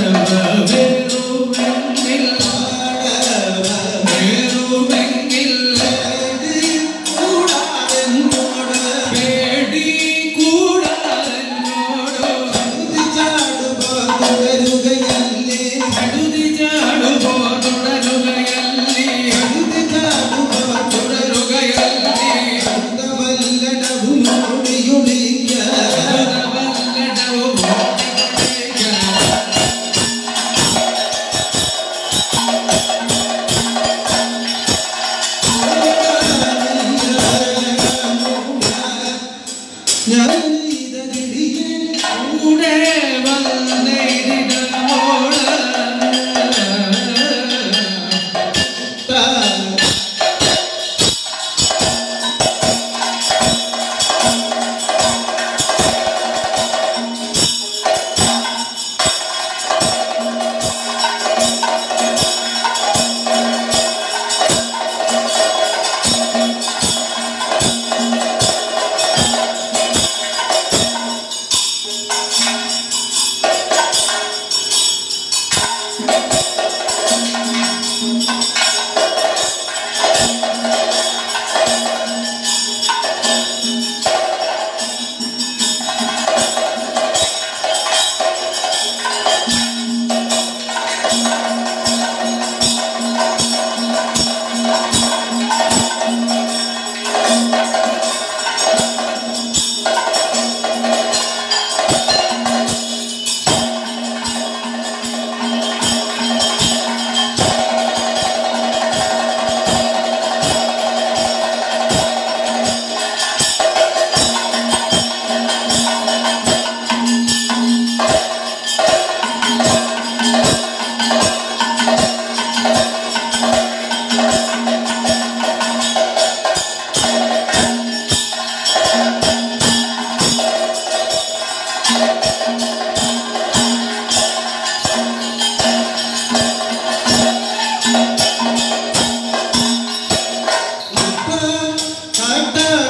never Mata